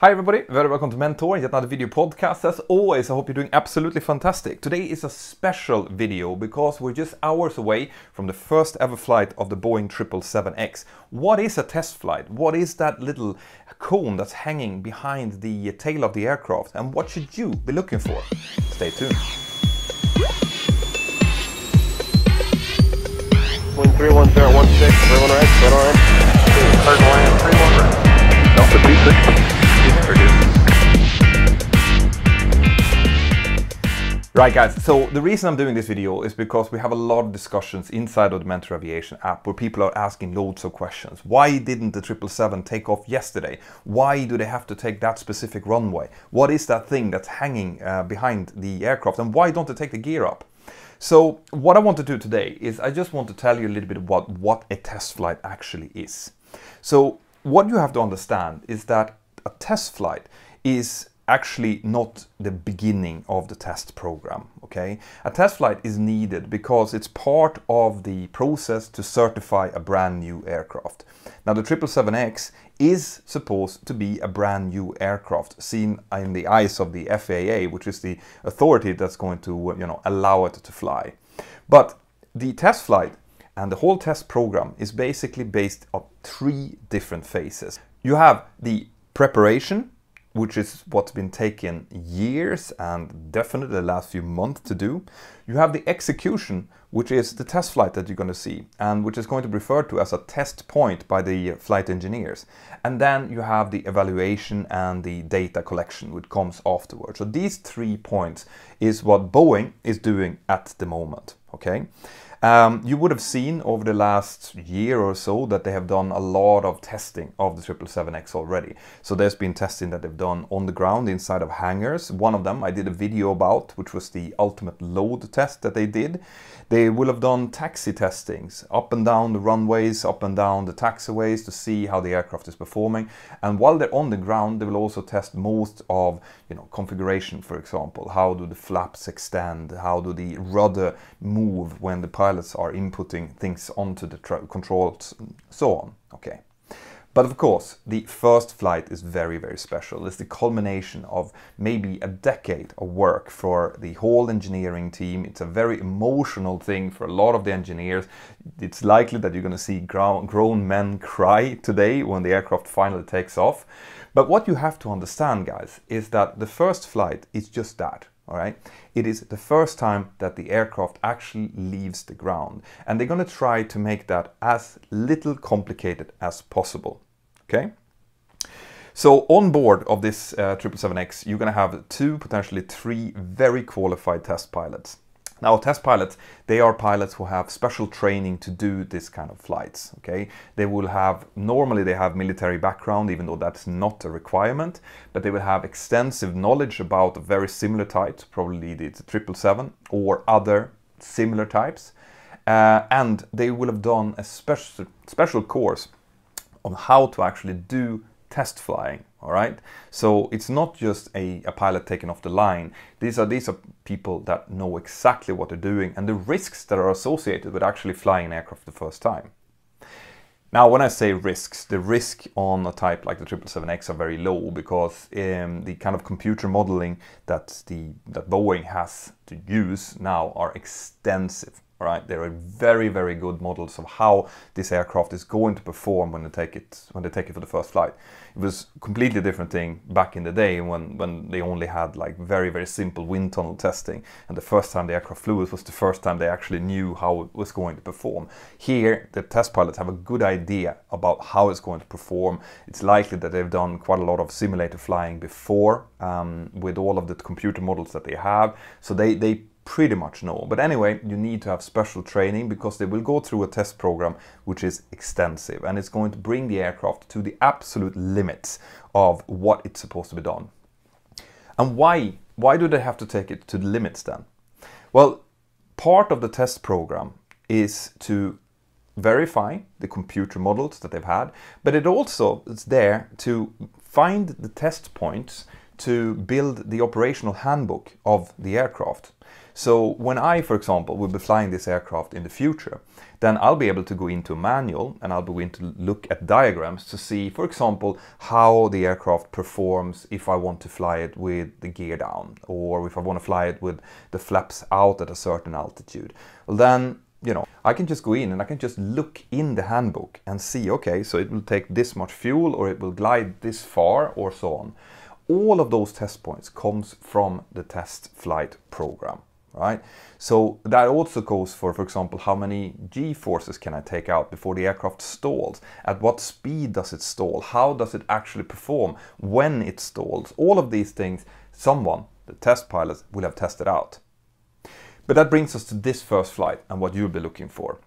Hi everybody, very welcome to Mentour, yet another video podcast. As always, I hope you're doing absolutely fantastic. Today is a special video because we're just hours away from the first ever flight of the Boeing 777X. What is a test flight? What is that little cone that's hanging behind the tail of the aircraft? And what should you be looking for? Stay tuned. Wind 31016, everyone right, set on right. Third land, 31 right. Delta 26. Right guys, so the reason I'm doing this video is because we have a lot of discussions inside of the Mentour Aviation app where people are asking loads of questions. Why didn't the 777 take off yesterday? Why do they have to take that specific runway? What is that thing that's hanging uh, behind the aircraft and why don't they take the gear up? So what I want to do today is I just want to tell you a little bit about what a test flight actually is. So what you have to understand is that a test flight is actually not the beginning of the test program okay? A test flight is needed because it's part of the process to certify a brand new aircraft. Now the 777X is supposed to be a brand new aircraft seen in the eyes of the FAA which is the authority that's going to uh, you know allow it to fly. But the test flight and the whole test program is basically based on three different phases. You have the preparation which is what's been taken years and definitely the last few months to do. You have the execution, which is the test flight that you're going to see and which is going to be referred to as a test point by the flight engineers. And then you have the evaluation and the data collection, which comes afterwards. So these three points is what Boeing is doing at the moment. Okay. Um, you would have seen over the last year or so that they have done a lot of testing of the 777X already. So there's been testing that they've done on the ground inside of hangars. One of them I did a video about, which was the ultimate load test that they did. They will have done taxi testings up and down the runways, up and down the taxiways to see how the aircraft is performing. And while they're on the ground, they will also test most of, you know, configuration, for example. How do the flaps extend? How do the rudder move when the pilots are inputting things onto the controls, and so on. Okay. But of course, the first flight is very, very special. It's the culmination of maybe a decade of work for the whole engineering team. It's a very emotional thing for a lot of the engineers. It's likely that you're going to see grown men cry today when the aircraft finally takes off. But what you have to understand, guys, is that the first flight is just that. All right, it is the first time that the aircraft actually leaves the ground, and they're going to try to make that as little complicated as possible. Okay. So on board of this uh, 777X, you're going to have two, potentially three very qualified test pilots. Now, test pilots, they are pilots who have special training to do this kind of flights, okay? They will have, normally they have military background, even though that's not a requirement, but they will have extensive knowledge about a very similar types, probably the 777 or other similar types. Uh, and they will have done a special, special course on how to actually do test flying all right? So it's not just a, a, pilot taking off the line. These are these are people that know exactly what they're doing and the risks that are associated with actually flying an aircraft the first time. Now when i say risks the risk on a type like the 777x are very low because um, the kind of computer modeling that the that boeing has to use now are extensive right, there are very, very good models of how this aircraft is going to perform when they take it when they take it for the first flight. It was completely different thing back in the day when, when they only had like very, very simple wind tunnel testing. And the first time the aircraft flew, it was the first time they actually knew how it was going to perform. Here, the test pilots have a good idea about how it's going to perform. It's likely that they've done quite a lot of simulator flying before um, with all of the computer models that they have. So they, they pretty much know. But anyway, you need to have special training because they will go through a test program which is extensive and it's going to bring the aircraft to the absolute limits of what it's supposed to be done. And why? Why do they have to take it to the limits then? Well, part of the test program is to verify the computer models that they've had, but it also is there to find the test points to build the operational handbook of the aircraft. So when I, for example, will be flying this aircraft in the future, then I'll be able to go into a manual and I'll be going to look at diagrams to see, for example, how the aircraft performs if I want to fly it with the gear down or if I want to fly it with the flaps out at a certain altitude. Well, then you know, I can just go in and I can just look in the handbook and see, okay, so it will take this much fuel or it will glide this far or so on. All of those test points comes from the test flight program right? So that also goes for, for example, how many g-forces can I take out before the aircraft stalls? At what speed does it stall? How does it actually perform when it stalls? All of these things, someone, the test pilot, will have tested out. But that brings us to this first flight and what you'll be looking for.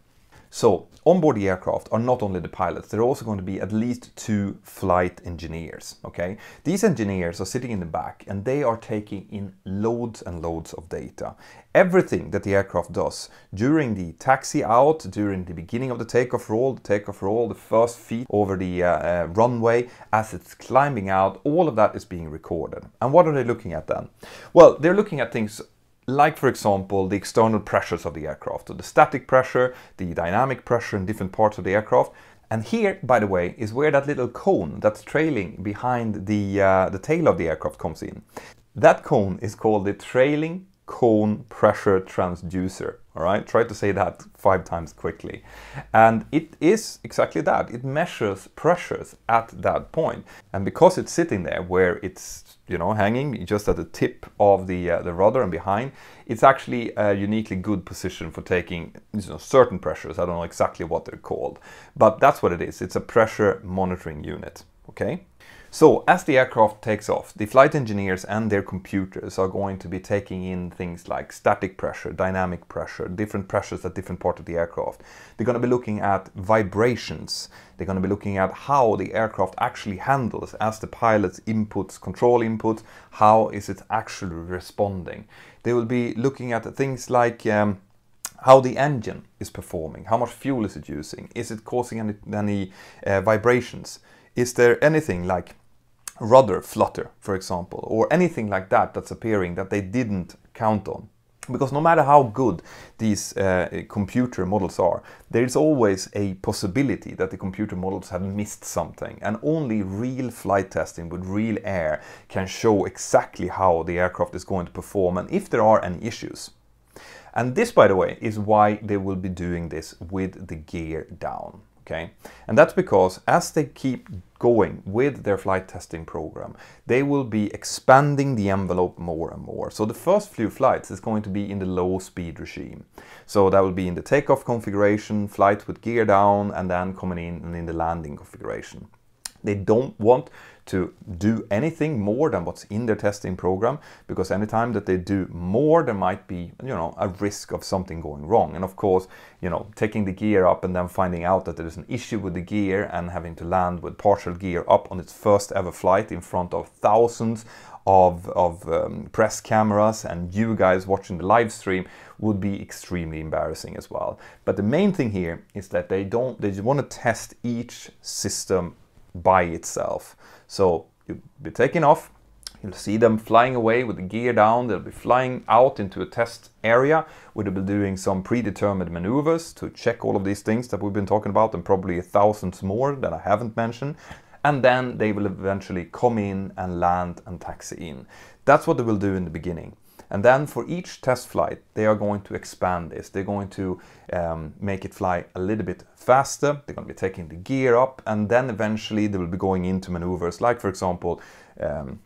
So onboard the aircraft are not only the pilots, there are also going to be at least two flight engineers, okay? These engineers are sitting in the back and they are taking in loads and loads of data. Everything that the aircraft does during the taxi out, during the beginning of the takeoff roll, the takeoff roll, the first feet over the uh, uh, runway, as it's climbing out, all of that is being recorded. And what are they looking at then? Well, they're looking at things like for example the external pressures of the aircraft, so the static pressure, the dynamic pressure in different parts of the aircraft. And here, by the way, is where that little cone that's trailing behind the, uh, the tail of the aircraft comes in. That cone is called the trailing cone pressure transducer. All right, try to say that five times quickly. And it is exactly that. It measures pressures at that point. And because it's sitting there where it's you know hanging just at the tip of the uh, the rudder and behind, it's actually a uniquely good position for taking you know, certain pressures. I don't know exactly what they're called, but that's what it is. It's a pressure monitoring unit. Okay. So as the aircraft takes off, the flight engineers and their computers are going to be taking in things like static pressure, dynamic pressure, different pressures at different parts of the aircraft. They're going to be looking at vibrations. They're going to be looking at how the aircraft actually handles as the pilot's inputs, control inputs, how is it actually responding. They will be looking at things like um, how the engine is performing, how much fuel is it using, is it causing any, any uh, vibrations, is there anything like rudder flutter, for example, or anything like that that's appearing that they didn't count on. Because no matter how good these uh, computer models are, there is always a possibility that the computer models have missed something. And only real flight testing with real air can show exactly how the aircraft is going to perform and if there are any issues. And this, by the way, is why they will be doing this with the gear down okay? And that's because as they keep going with their flight testing program, they will be expanding the envelope more and more. So the first few flights is going to be in the low speed regime. So that will be in the takeoff configuration, flight with gear down, and then coming in and in the landing configuration. They don't want to do anything more than what's in their testing program because anytime that they do more there might be you know a risk of something going wrong and of course you know taking the gear up and then finding out that there is an issue with the gear and having to land with partial gear up on its first ever flight in front of thousands of, of um, press cameras and you guys watching the live stream would be extremely embarrassing as well. But the main thing here is that they don't, they want to test each system by itself. So you'll be taking off, you'll see them flying away with the gear down, they'll be flying out into a test area where they'll be doing some predetermined maneuvers to check all of these things that we've been talking about and probably thousands more that I haven't mentioned. And then they will eventually come in and land and taxi in. That's what they will do in the beginning. And then for each test flight, they are going to expand this. They're going to um, make it fly a little bit faster. They're going to be taking the gear up and then eventually they will be going into maneuvers like, for example, um,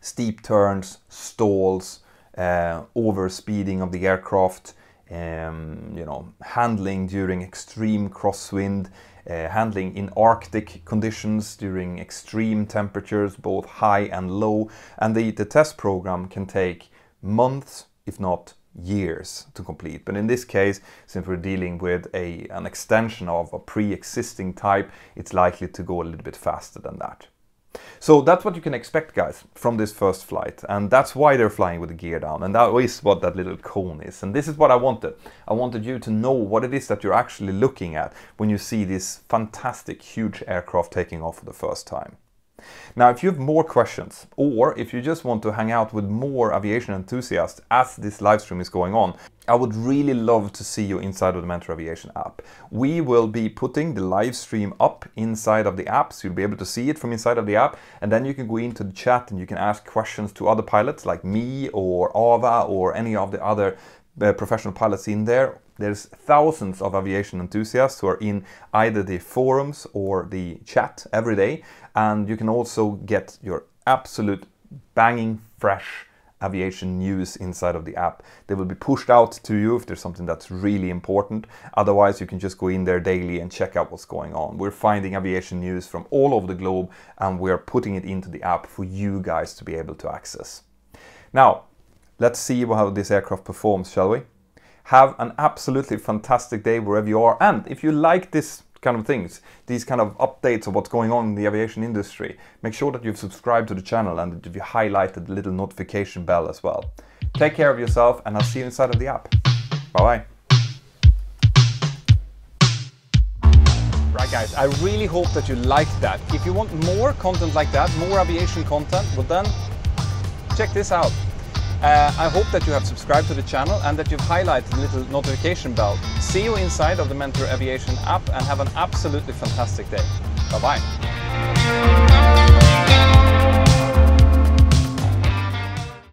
steep turns, stalls, uh, over speeding of the aircraft, um, you know, handling during extreme crosswind, uh, handling in Arctic conditions during extreme temperatures, both high and low. And the, the test program can take months, if not years to complete. But in this case, since we're dealing with a, an extension of a pre-existing type, it's likely to go a little bit faster than that. So that's what you can expect guys from this first flight and that's why they're flying with the gear down and that is what that little cone is and this is what I wanted. I wanted you to know what it is that you're actually looking at when you see this fantastic huge aircraft taking off for the first time. Now, if you have more questions, or if you just want to hang out with more aviation enthusiasts as this live stream is going on, I would really love to see you inside of the Mentour Aviation app. We will be putting the live stream up inside of the app, so you'll be able to see it from inside of the app, and then you can go into the chat and you can ask questions to other pilots like me or Ava or any of the other uh, professional pilots in there. There's thousands of aviation enthusiasts who are in either the forums or the chat every day, and you can also get your absolute banging fresh aviation news inside of the app. They will be pushed out to you if there's something that's really important. Otherwise, you can just go in there daily and check out what's going on. We're finding aviation news from all over the globe and we're putting it into the app for you guys to be able to access. Now, let's see how this aircraft performs, shall we? Have an absolutely fantastic day wherever you are. And if you like this kind of things, these kind of updates of what's going on in the aviation industry, make sure that you've subscribed to the channel and that you've highlighted the little notification bell as well. Take care of yourself and I'll see you inside of the app. Bye bye. Right guys, I really hope that you liked that. If you want more content like that, more aviation content, well then check this out. Uh, I hope that you have subscribed to the channel and that you've highlighted the little notification bell. See you inside of the Mentour Aviation app and have an absolutely fantastic day. Bye bye.